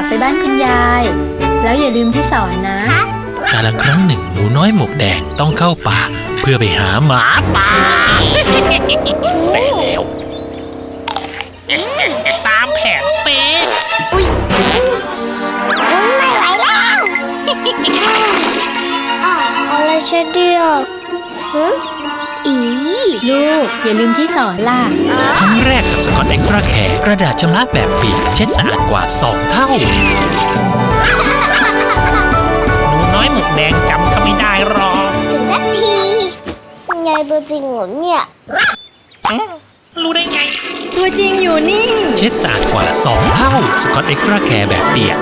ลับไปบ้านคุณยาย แล้วอย่าลืมที่สอนนะ กาละครั้งหนึ่งหนูน้อยหมวกแดงต้องเข้าป่า เพื่อไปหาหมาป่าแต่แล้วตามแผนเป๊ะอุ้ยอืมไม่ไหวแล้วอ้าวอะไรเช่นเดียวหื ออีลูก อย่าลืมที่สอนล่ะ ครั้งแรกกับ Scott Extra Care กระดาษชำระแบบเปียกเช็ดสะอาดกว่า 2 เท่า หนูน้อยหมวกแดงจำเขาไม่ได้หรอกถึงสักทียายตัวจริงเหรอเนี่ย รู้ได้ไง ตัวจริงอยู่นี่ เช็ดสะอาดกว่า 2 เท่า Scott Extra Care แบบเปียก